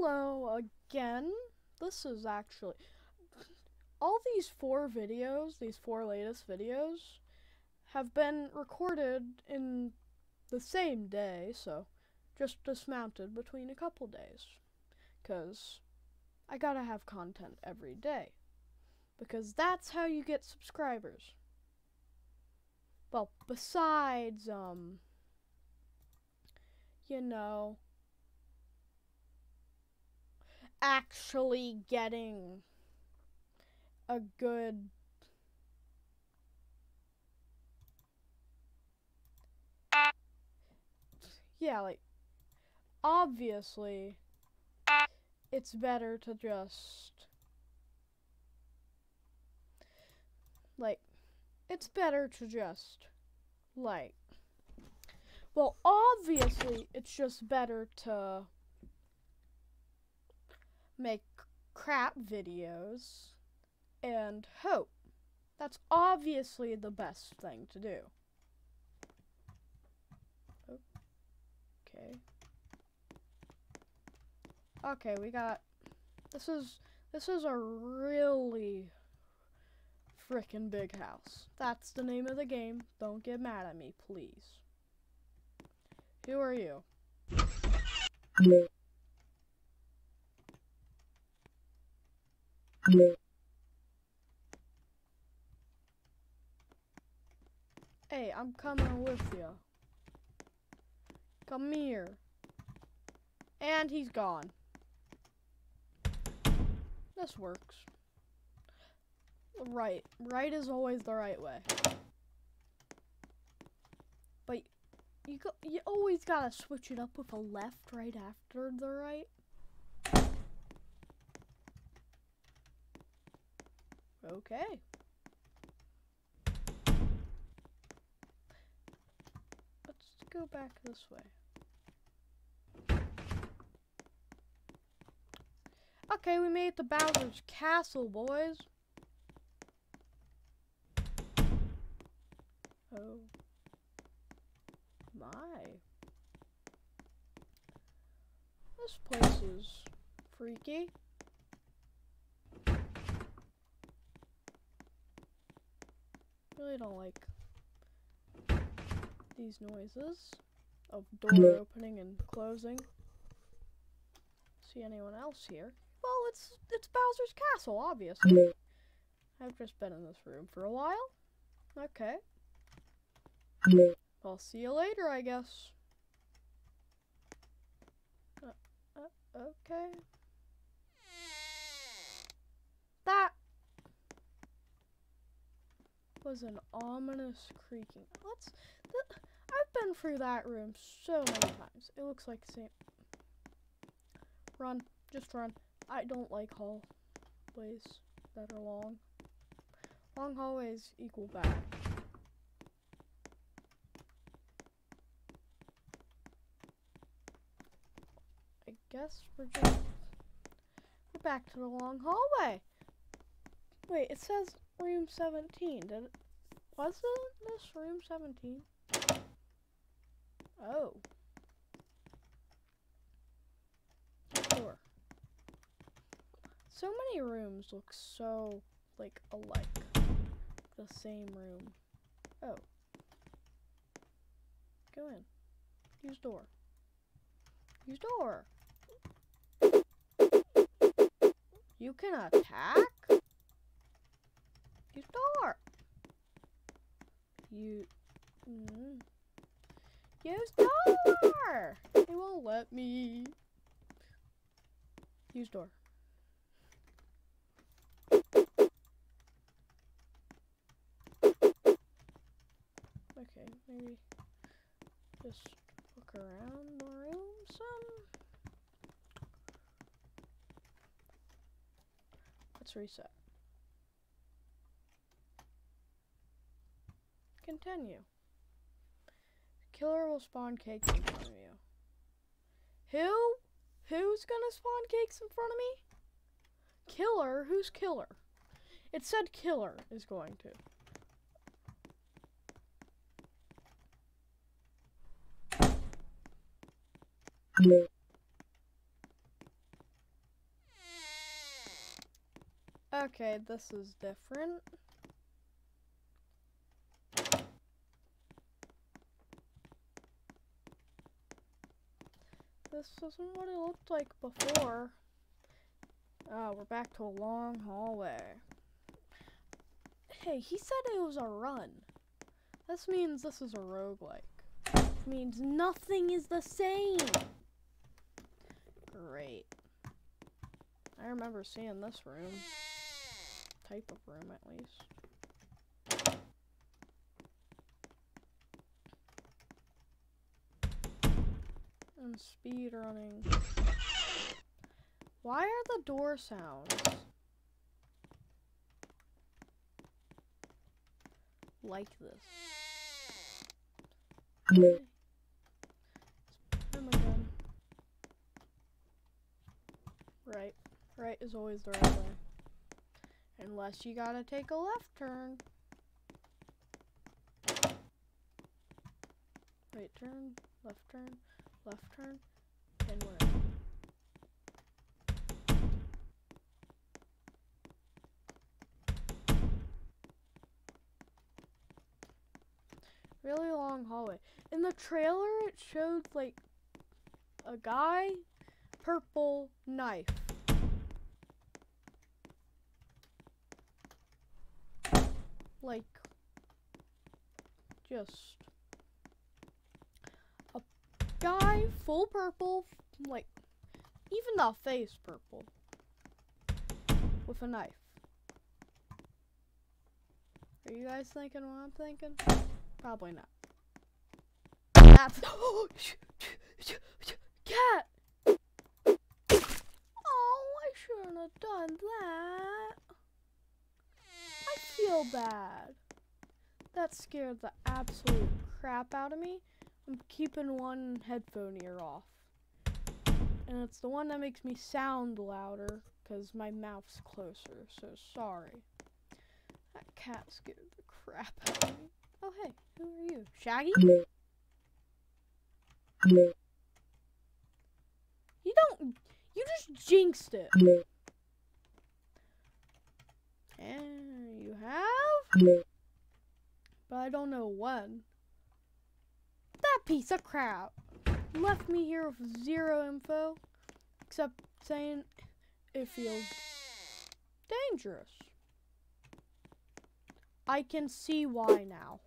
hello again. This is actually all these four videos, these four latest videos, have been recorded in the same day, so just dismounted between a couple days. Because I gotta have content every day. Because that's how you get subscribers. Well, besides, um, you know, actually getting a good yeah like obviously it's better to just like it's better to just like well obviously it's just better to make crap videos and hope. That's obviously the best thing to do. Okay. Okay, we got this is this is a really freaking big house. That's the name of the game. Don't get mad at me, please. Who are you? Hey, I'm coming with you. Come here. And he's gone. This works. Right. Right is always the right way. But you go, you always gotta switch it up with a left right after the right. Okay. Let's go back this way. Okay, we made it to Bowser's Castle, boys. Oh. My. This place is freaky. Really don't like these noises of door opening and closing. See anyone else here? Well, it's it's Bowser's castle, obviously. I've just been in this room for a while. Okay. I'll see you later, I guess. Uh, uh, okay. That was an ominous creaking. Let's. I've been through that room so many times. It looks like the same. Run, just run. I don't like hallways that are long. Long hallways equal bad. I guess we're just we're back to the long hallway. Wait, it says room 17. Did it, was it this room 17? Oh. Door. So many rooms look so, like, alike. The same room. Oh. Go in. Use door. Use door. You can attack? Use door. You. Mm, use door. It won't let me. Use door. Okay, maybe just look around the room some. Let's reset. continue. The killer will spawn cakes in front of you. Who? Who's gonna spawn cakes in front of me? Killer? Who's killer? It said killer is going to. Okay, this is different. This isn't what it looked like before. Oh, we're back to a long hallway. Hey, he said it was a run. This means this is a roguelike. This means nothing is the same. Great. I remember seeing this room. Type of room, at least. Speed running. Why are the door sounds? Like this. Okay. Right. Right is always the right way. Unless you gotta take a left turn. Right turn, left turn, left turn, where? Really long hallway. In the trailer, it showed like a guy, purple knife. Like, just guy full purple, like, even the face purple, with a knife. Are you guys thinking what I'm thinking? Probably not. That's cat. Oh, I shouldn't have done that. I feel bad. That scared the absolute crap out of me. I'm keeping one headphone ear off. And it's the one that makes me sound louder because my mouth's closer, so sorry. That cat scared the crap out of me. Oh, hey, who are you? Shaggy? You don't. You just jinxed it. And you have? But I don't know when. Piece of crap left me here with zero info, except saying it feels dangerous. I can see why now.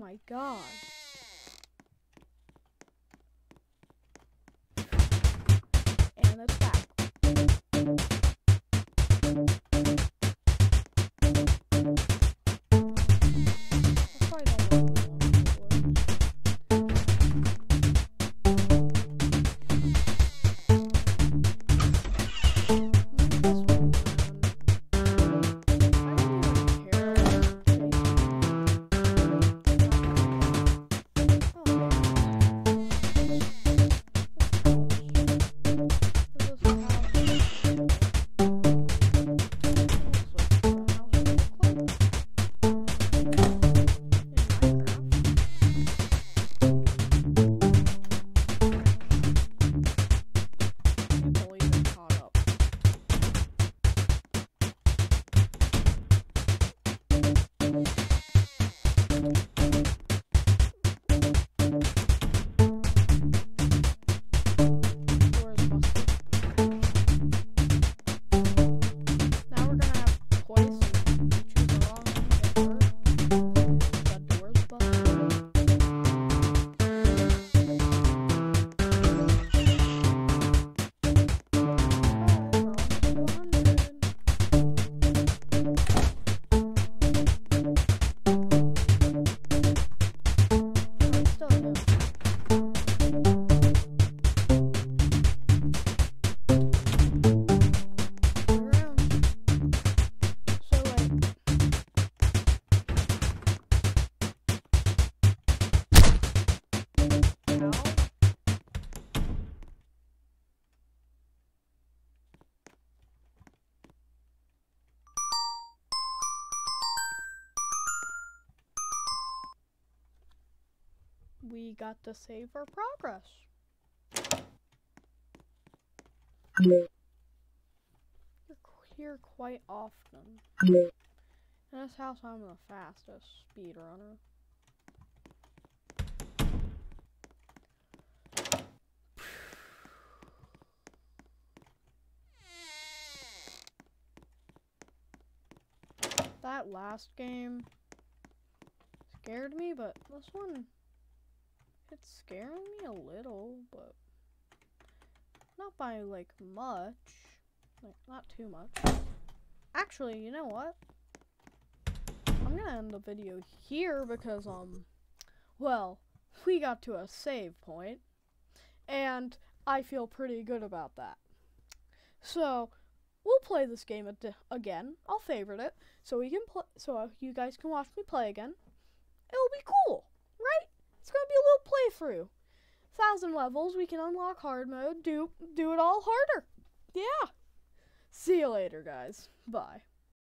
My god. We got to save our progress. You're here quite often. In this house, I'm the fastest speedrunner. That last game scared me, but this one, it's scaring me a little, but not by like much. Like, not too much. Actually, you know what? I'm gonna end the video here because, um, well, we got to a save point, and I feel pretty good about that. So, we'll play this game again. I'll favorite it so we can play, so uh, you guys can watch me play again. It'll be cool, It's gonna be a little playthrough. Thousand levels, we can unlock hard mode, do do it all harder. Yeah. See you later, guys. Bye.